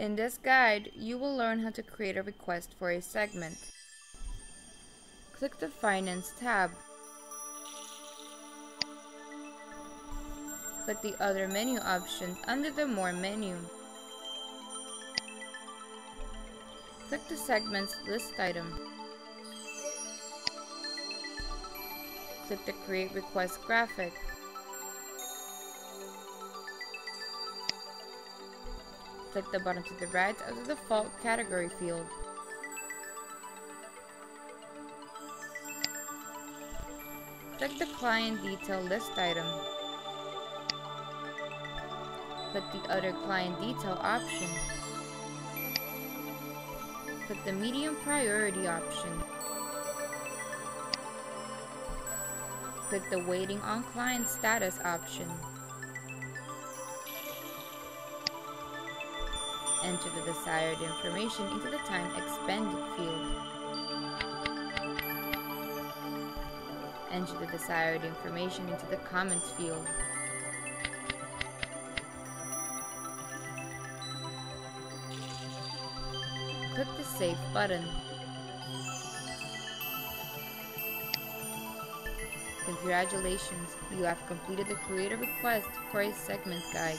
In this guide, you will learn how to create a request for a segment. Click the Finance tab. Click the Other menu option under the More menu. Click the Segments list item. Click the Create Request graphic. Click the button to the right of the default category field. Click the Client Detail list item. Click the Other Client Detail option. Click the Medium Priority option. Click the Waiting on Client Status option. Enter the desired information into the time expended field. Enter the desired information into the comments field. Click the Save button. Congratulations, you have completed the creator request for a segment guide.